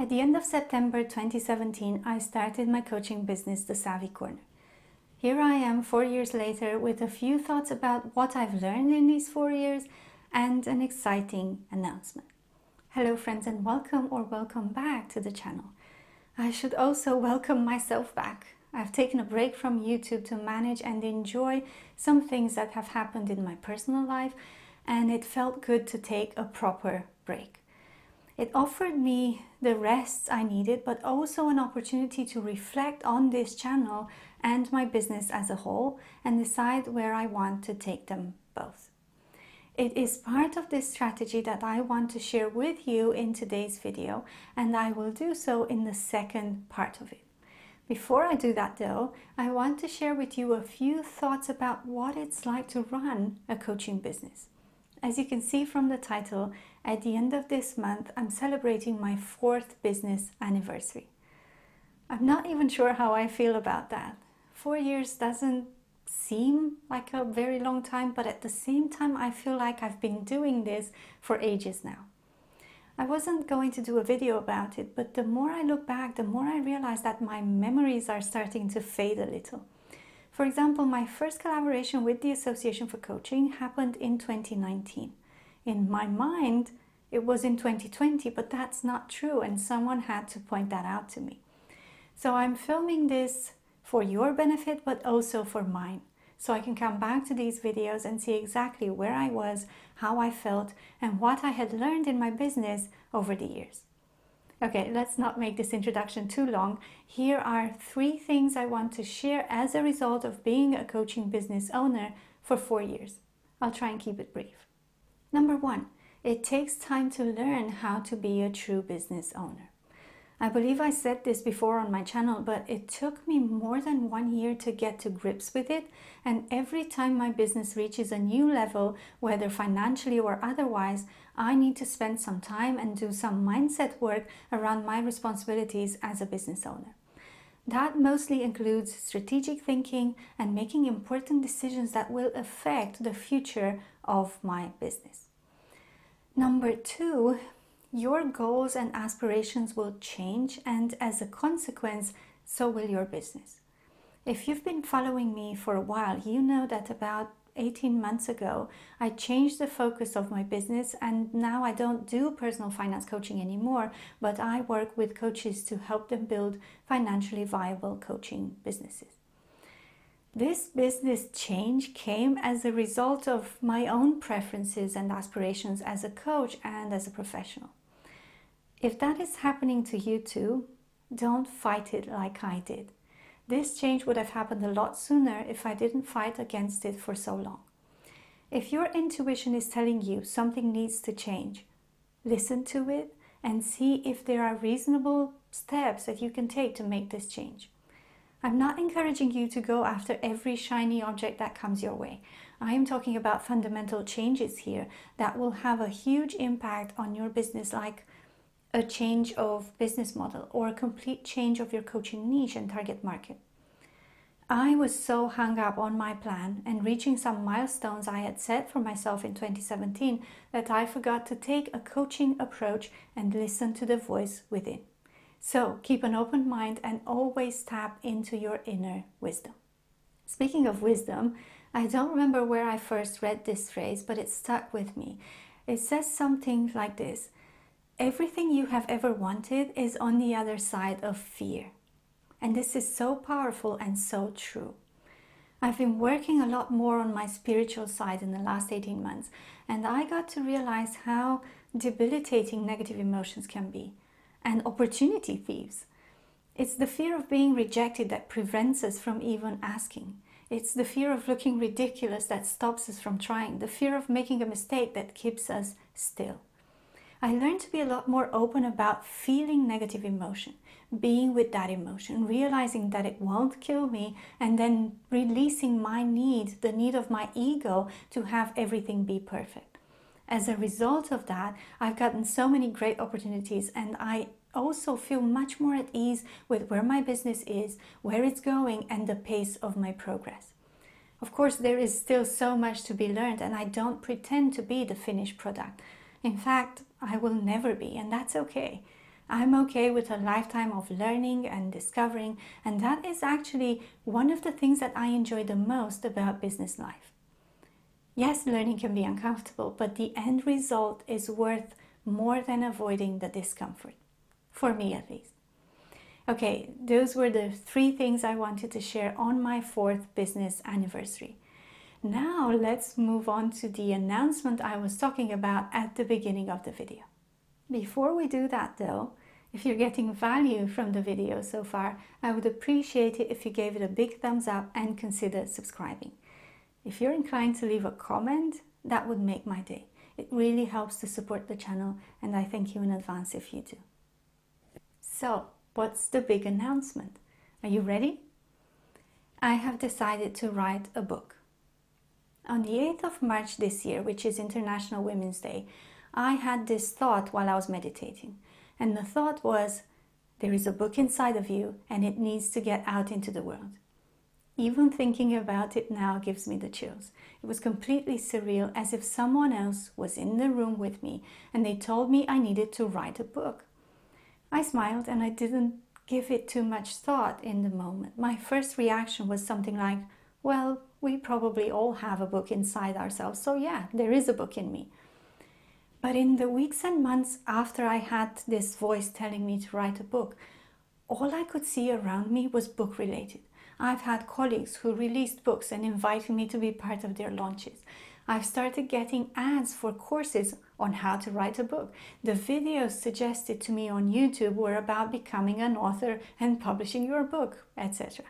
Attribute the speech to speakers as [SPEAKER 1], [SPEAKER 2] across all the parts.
[SPEAKER 1] At the end of September 2017, I started my coaching business, The Savvy Corner. Here I am four years later with a few thoughts about what I've learned in these four years and an exciting announcement. Hello, friends, and welcome or welcome back to the channel. I should also welcome myself back. I've taken a break from YouTube to manage and enjoy some things that have happened in my personal life, and it felt good to take a proper break. It offered me the rest I needed, but also an opportunity to reflect on this channel and my business as a whole and decide where I want to take them both. It is part of this strategy that I want to share with you in today's video, and I will do so in the second part of it. Before I do that though, I want to share with you a few thoughts about what it's like to run a coaching business. As you can see from the title, at the end of this month, I'm celebrating my fourth business anniversary. I'm not even sure how I feel about that. Four years doesn't seem like a very long time, but at the same time, I feel like I've been doing this for ages now. I wasn't going to do a video about it, but the more I look back, the more I realize that my memories are starting to fade a little. For example, my first collaboration with the Association for Coaching happened in 2019. In my mind, it was in 2020, but that's not true, and someone had to point that out to me. So I'm filming this for your benefit, but also for mine. So I can come back to these videos and see exactly where I was, how I felt, and what I had learned in my business over the years. Okay, let's not make this introduction too long. Here are three things I want to share as a result of being a coaching business owner for four years. I'll try and keep it brief. Number one, it takes time to learn how to be a true business owner. I believe I said this before on my channel, but it took me more than one year to get to grips with it. And every time my business reaches a new level, whether financially or otherwise, I need to spend some time and do some mindset work around my responsibilities as a business owner. That mostly includes strategic thinking and making important decisions that will affect the future of my business. Number two, your goals and aspirations will change, and as a consequence, so will your business. If you've been following me for a while, you know that about 18 months ago, I changed the focus of my business and now I don't do personal finance coaching anymore, but I work with coaches to help them build financially viable coaching businesses. This business change came as a result of my own preferences and aspirations as a coach and as a professional. If that is happening to you too, don't fight it like I did. This change would have happened a lot sooner if I didn't fight against it for so long. If your intuition is telling you something needs to change, listen to it and see if there are reasonable steps that you can take to make this change. I'm not encouraging you to go after every shiny object that comes your way. I am talking about fundamental changes here that will have a huge impact on your business, like a change of business model or a complete change of your coaching niche and target market. I was so hung up on my plan and reaching some milestones I had set for myself in 2017 that I forgot to take a coaching approach and listen to the voice within. So keep an open mind and always tap into your inner wisdom. Speaking of wisdom, I don't remember where I first read this phrase, but it stuck with me. It says something like this Everything you have ever wanted is on the other side of fear. And this is so powerful and so true. I've been working a lot more on my spiritual side in the last 18 months, and I got to realize how debilitating negative emotions can be and opportunity thieves. It's the fear of being rejected that prevents us from even asking. It's the fear of looking ridiculous that stops us from trying, the fear of making a mistake that keeps us still. I learned to be a lot more open about feeling negative emotion, being with that emotion, realizing that it won't kill me, and then releasing my need, the need of my ego to have everything be perfect. As a result of that, I've gotten so many great opportunities, and I also feel much more at ease with where my business is, where it's going, and the pace of my progress. Of course, there is still so much to be learned, and I don't pretend to be the finished product. In fact, I will never be, and that's okay. I'm okay with a lifetime of learning and discovering, and that is actually one of the things that I enjoy the most about business life. Yes, learning can be uncomfortable, but the end result is worth more than avoiding the discomfort, for me at least. Okay, those were the three things I wanted to share on my fourth business anniversary. Now let's move on to the announcement I was talking about at the beginning of the video. Before we do that though, if you're getting value from the video so far, I would appreciate it if you gave it a big thumbs up and consider subscribing. If you're inclined to leave a comment, that would make my day. It really helps to support the channel and I thank you in advance if you do. So, what's the big announcement? Are you ready? I have decided to write a book. On the 8th of March this year, which is International Women's Day, I had this thought while I was meditating. And the thought was there is a book inside of you and it needs to get out into the world. Even thinking about it now gives me the chills. It was completely surreal, as if someone else was in the room with me and they told me I needed to write a book. I smiled and I didn't give it too much thought in the moment. My first reaction was something like, Well, we probably all have a book inside ourselves, so yeah, there is a book in me. But in the weeks and months after I had this voice telling me to write a book, all I could see around me was book related. I've had colleagues who released books and invited me to be part of their launches. I've started getting ads for courses on how to write a book. The videos suggested to me on YouTube were about becoming an author and publishing your book, etc.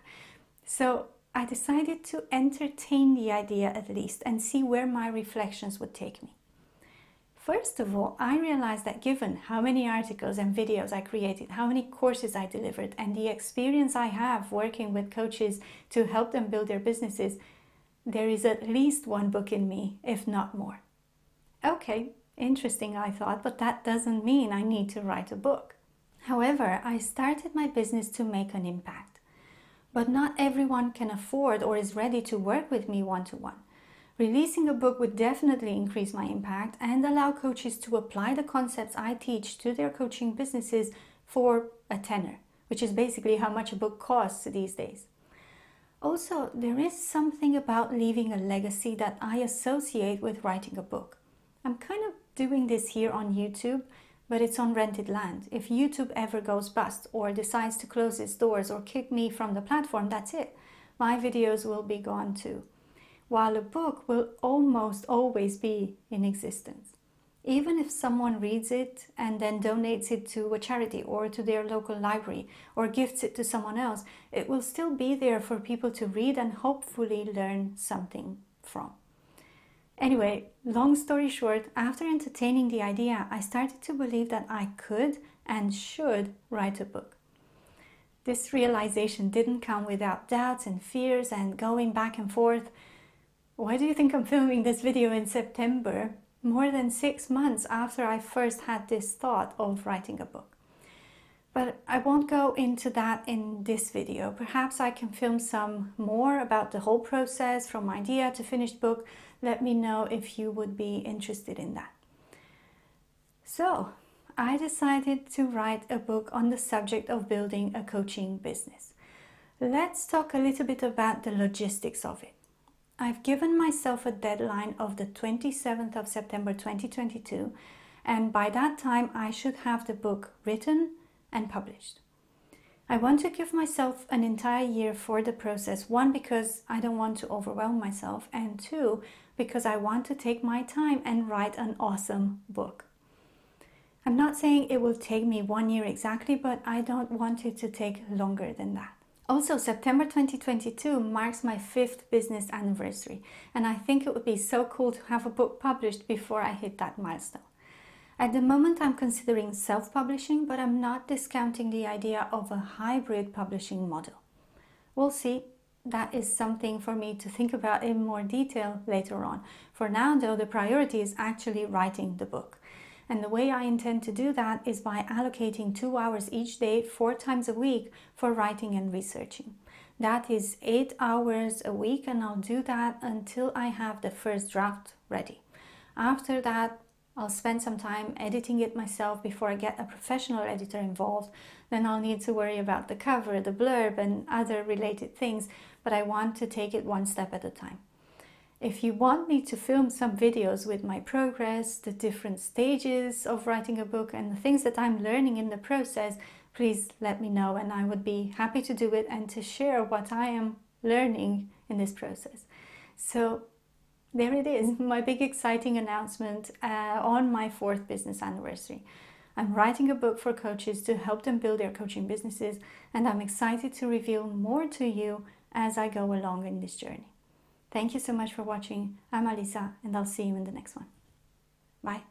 [SPEAKER 1] So I decided to entertain the idea at least and see where my reflections would take me. First of all, I realized that given how many articles and videos I created, how many courses I delivered, and the experience I have working with coaches to help them build their businesses, there is at least one book in me, if not more. Okay, interesting, I thought, but that doesn't mean I need to write a book. However, I started my business to make an impact. But not everyone can afford or is ready to work with me one to one. Releasing a book would definitely increase my impact and allow coaches to apply the concepts I teach to their coaching businesses for a tenner, which is basically how much a book costs these days. Also, there is something about leaving a legacy that I associate with writing a book. I'm kind of doing this here on YouTube, but it's on rented land. If YouTube ever goes bust or decides to close its doors or kick me from the platform, that's it. My videos will be gone too while a book will almost always be in existence. Even if someone reads it and then donates it to a charity or to their local library or gifts it to someone else, it will still be there for people to read and hopefully learn something from. Anyway, long story short, after entertaining the idea, I started to believe that I could and should write a book. This realization didn't come without doubts and fears and going back and forth why do you think I'm filming this video in September, more than six months after I first had this thought of writing a book? But I won't go into that in this video. Perhaps I can film some more about the whole process from idea to finished book. Let me know if you would be interested in that. So, I decided to write a book on the subject of building a coaching business. Let's talk a little bit about the logistics of it. I've given myself a deadline of the 27th of September 2022, and by that time I should have the book written and published. I want to give myself an entire year for the process, one, because I don't want to overwhelm myself, and two, because I want to take my time and write an awesome book. I'm not saying it will take me one year exactly, but I don't want it to take longer than that. Also, September 2022 marks my fifth business anniversary, and I think it would be so cool to have a book published before I hit that milestone. At the moment, I'm considering self publishing, but I'm not discounting the idea of a hybrid publishing model. We'll see. That is something for me to think about in more detail later on. For now, though, the priority is actually writing the book. And the way I intend to do that is by allocating two hours each day, four times a week, for writing and researching. That is eight hours a week, and I'll do that until I have the first draft ready. After that, I'll spend some time editing it myself before I get a professional editor involved. Then I'll need to worry about the cover, the blurb, and other related things, but I want to take it one step at a time. If you want me to film some videos with my progress, the different stages of writing a book, and the things that I'm learning in the process, please let me know and I would be happy to do it and to share what I am learning in this process. So there it is, my big exciting announcement uh, on my fourth business anniversary. I'm writing a book for coaches to help them build their coaching businesses, and I'm excited to reveal more to you as I go along in this journey. Thank you so much for watching. I'm Alisa, and I'll see you in the next one. Bye.